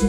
は